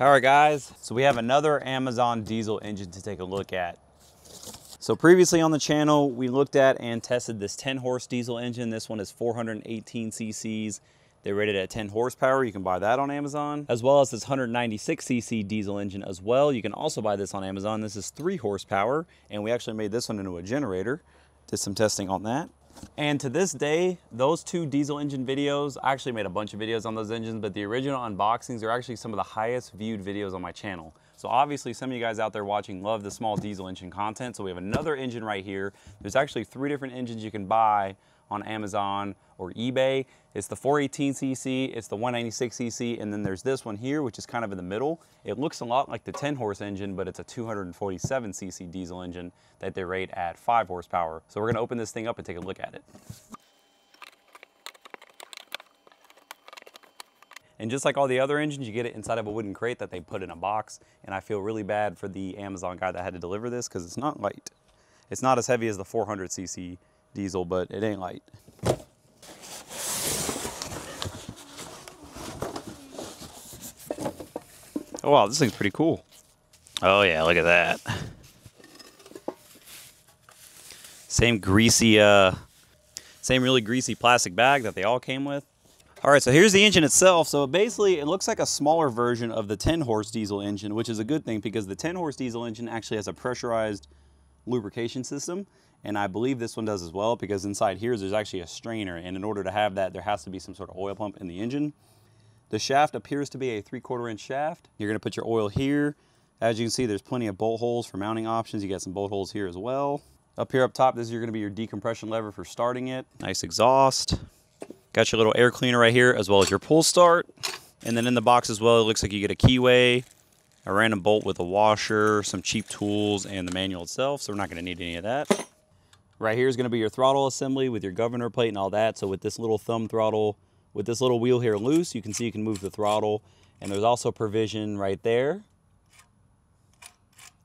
All right, guys, so we have another Amazon diesel engine to take a look at. So previously on the channel, we looked at and tested this 10 horse diesel engine. This one is 418 cc's. They're rated at 10 horsepower. You can buy that on Amazon, as well as this 196 cc diesel engine as well. You can also buy this on Amazon. This is three horsepower, and we actually made this one into a generator. Did some testing on that. And to this day, those two diesel engine videos, I actually made a bunch of videos on those engines, but the original unboxings are actually some of the highest viewed videos on my channel. So obviously some of you guys out there watching love the small diesel engine content. So we have another engine right here. There's actually three different engines you can buy on Amazon or eBay. It's the 418cc, it's the 196cc, and then there's this one here, which is kind of in the middle. It looks a lot like the 10 horse engine, but it's a 247cc diesel engine that they rate at five horsepower. So we're gonna open this thing up and take a look at it. And just like all the other engines, you get it inside of a wooden crate that they put in a box. And I feel really bad for the Amazon guy that had to deliver this because it's not light. It's not as heavy as the 400cc diesel, but it ain't light. Oh wow, this thing's pretty cool. Oh yeah, look at that. Same greasy, uh, same really greasy plastic bag that they all came with. All right, so here's the engine itself. So basically, it looks like a smaller version of the 10 horse diesel engine, which is a good thing because the 10 horse diesel engine actually has a pressurized lubrication system. And I believe this one does as well because inside here there's actually a strainer. And in order to have that, there has to be some sort of oil pump in the engine. The shaft appears to be a three quarter inch shaft. You're gonna put your oil here. As you can see, there's plenty of bolt holes for mounting options. You got some bolt holes here as well. Up here up top, this is gonna be your decompression lever for starting it. Nice exhaust. Got your little air cleaner right here as well as your pull start. And then in the box as well, it looks like you get a keyway, a random bolt with a washer, some cheap tools, and the manual itself. So we're not gonna need any of that. Right here is gonna be your throttle assembly with your governor plate and all that. So with this little thumb throttle, with this little wheel here loose, you can see you can move the throttle. And there's also provision right there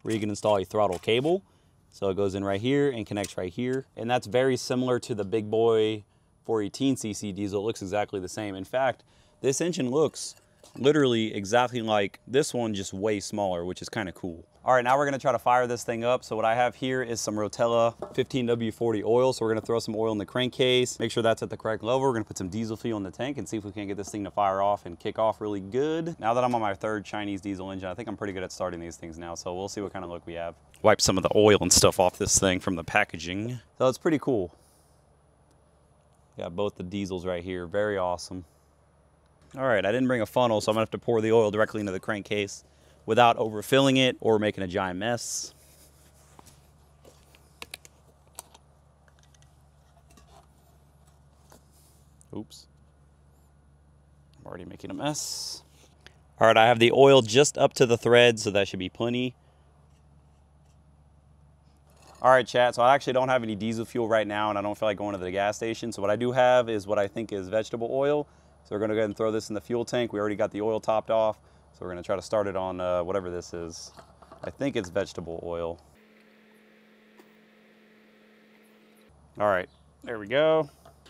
where you can install a throttle cable. So it goes in right here and connects right here. And that's very similar to the big boy 418cc diesel. It looks exactly the same. In fact, this engine looks literally exactly like this one, just way smaller, which is kind of cool. All right, now we're gonna try to fire this thing up. So what I have here is some Rotella 15W40 oil. So we're gonna throw some oil in the crankcase, make sure that's at the correct level. We're gonna put some diesel fuel in the tank and see if we can get this thing to fire off and kick off really good. Now that I'm on my third Chinese diesel engine, I think I'm pretty good at starting these things now. So we'll see what kind of look we have. Wipe some of the oil and stuff off this thing from the packaging. So it's pretty cool. Got both the diesels right here, very awesome. All right, I didn't bring a funnel, so I'm gonna have to pour the oil directly into the crankcase without overfilling it or making a giant mess. Oops. I'm already making a mess. All right, I have the oil just up to the thread, so that should be plenty. All right, chat, so I actually don't have any diesel fuel right now, and I don't feel like going to the gas station. So what I do have is what I think is vegetable oil. So we're gonna go ahead and throw this in the fuel tank. We already got the oil topped off. So we're gonna try to start it on uh, whatever this is. I think it's vegetable oil. All right, there we go.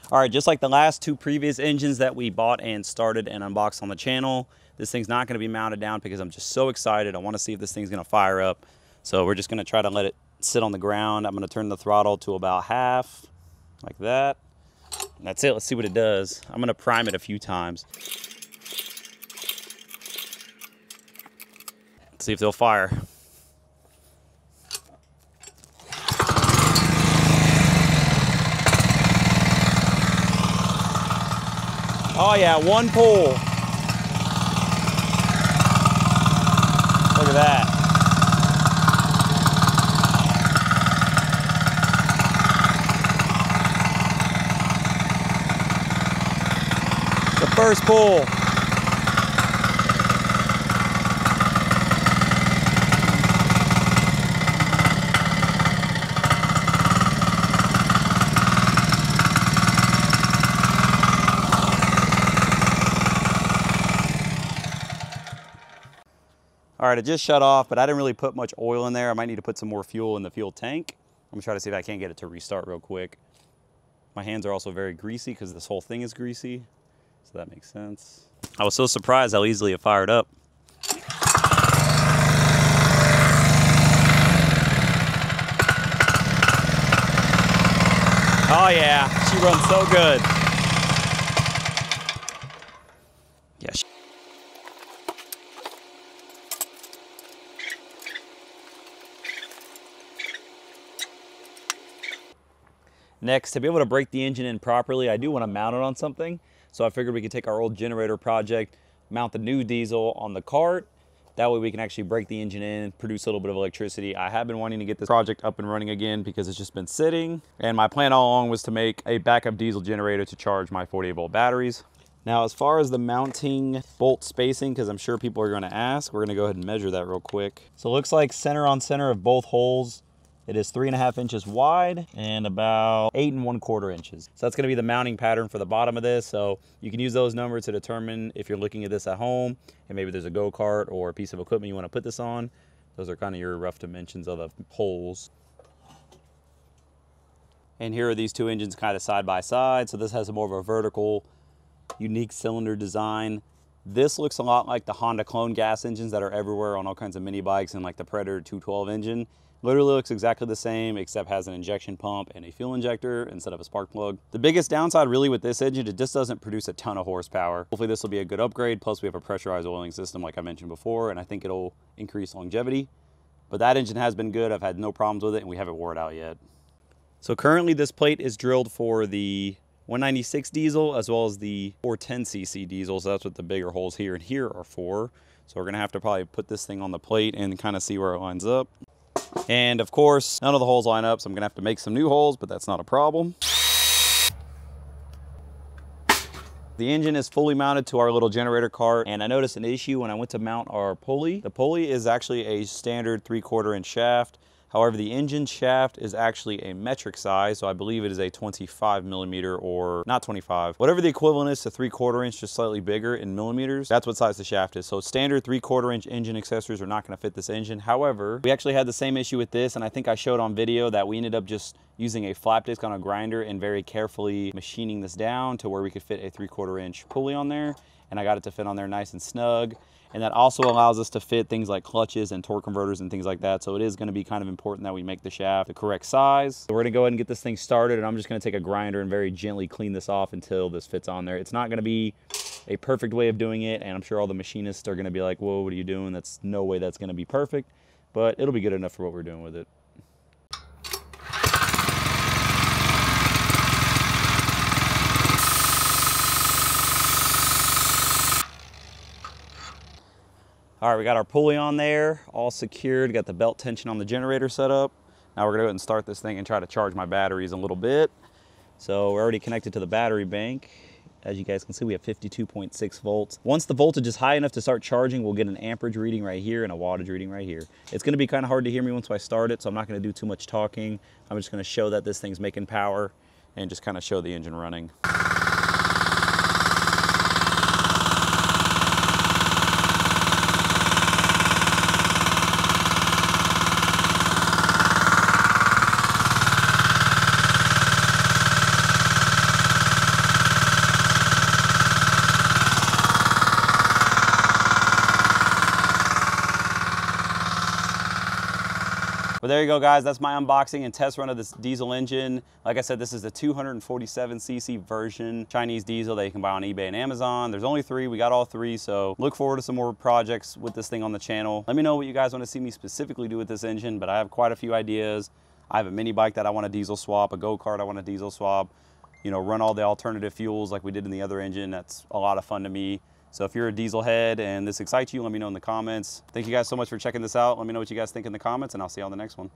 All right, just like the last two previous engines that we bought and started and unboxed on the channel, this thing's not gonna be mounted down because I'm just so excited. I wanna see if this thing's gonna fire up. So we're just gonna try to let it sit on the ground. I'm gonna turn the throttle to about half, like that. That's it, let's see what it does. I'm gonna prime it a few times. Let's see if they'll fire. Oh yeah, one pull. Look at that. The first pull. All right, it just shut off, but I didn't really put much oil in there. I might need to put some more fuel in the fuel tank. I'm gonna try to see if I can't get it to restart real quick. My hands are also very greasy because this whole thing is greasy, so that makes sense. I was so surprised how easily it fired up. Oh yeah, she runs so good. Next, to be able to break the engine in properly, I do want to mount it on something. So I figured we could take our old generator project, mount the new diesel on the cart. That way we can actually break the engine in, produce a little bit of electricity. I have been wanting to get this project up and running again because it's just been sitting. And my plan all along was to make a backup diesel generator to charge my 48 volt batteries. Now, as far as the mounting bolt spacing, because I'm sure people are going to ask, we're going to go ahead and measure that real quick. So it looks like center on center of both holes it is three and a half inches wide and about eight and one quarter inches. So that's gonna be the mounting pattern for the bottom of this. So you can use those numbers to determine if you're looking at this at home and maybe there's a go-kart or a piece of equipment you wanna put this on. Those are kind of your rough dimensions of the holes. And here are these two engines kind of side by side. So this has more of a vertical, unique cylinder design. This looks a lot like the Honda clone gas engines that are everywhere on all kinds of mini bikes and like the Predator 212 engine. Literally looks exactly the same except has an injection pump and a fuel injector instead of a spark plug. The biggest downside really with this engine, it just doesn't produce a ton of horsepower. Hopefully this will be a good upgrade. Plus we have a pressurized oiling system like I mentioned before and I think it'll increase longevity. But that engine has been good. I've had no problems with it and we haven't wore it out yet. So currently this plate is drilled for the 196 diesel as well as the 410cc diesel. So that's what the bigger holes here and here are for. So we're gonna have to probably put this thing on the plate and kind of see where it lines up. And of course, none of the holes line up, so I'm gonna have to make some new holes, but that's not a problem. The engine is fully mounted to our little generator cart, and I noticed an issue when I went to mount our pulley. The pulley is actually a standard three quarter inch shaft, However, the engine shaft is actually a metric size, so I believe it is a 25 millimeter or not 25, whatever the equivalent is to three quarter inch, just slightly bigger in millimeters. That's what size the shaft is. So standard three quarter inch engine accessories are not gonna fit this engine. However, we actually had the same issue with this, and I think I showed on video that we ended up just using a flap disc on a grinder and very carefully machining this down to where we could fit a three quarter inch pulley on there. And I got it to fit on there nice and snug. And that also allows us to fit things like clutches and torque converters and things like that. So it is gonna be kind of important that we make the shaft the correct size. So we're gonna go ahead and get this thing started and I'm just gonna take a grinder and very gently clean this off until this fits on there. It's not gonna be a perfect way of doing it and I'm sure all the machinists are gonna be like, whoa, what are you doing? That's no way that's gonna be perfect, but it'll be good enough for what we're doing with it. All right, we got our pulley on there, all secured, got the belt tension on the generator set up. Now we're gonna go ahead and start this thing and try to charge my batteries a little bit. So we're already connected to the battery bank. As you guys can see, we have 52.6 volts. Once the voltage is high enough to start charging, we'll get an amperage reading right here and a wattage reading right here. It's gonna be kind of hard to hear me once I start it, so I'm not gonna do too much talking. I'm just gonna show that this thing's making power and just kind of show the engine running. But there you go, guys. That's my unboxing and test run of this diesel engine. Like I said, this is the 247cc version Chinese diesel that you can buy on eBay and Amazon. There's only three. We got all three. So look forward to some more projects with this thing on the channel. Let me know what you guys want to see me specifically do with this engine, but I have quite a few ideas. I have a mini bike that I want to diesel swap, a go-kart I want to diesel swap, you know, run all the alternative fuels like we did in the other engine. That's a lot of fun to me. So if you're a diesel head and this excites you, let me know in the comments. Thank you guys so much for checking this out. Let me know what you guys think in the comments and I'll see you on the next one.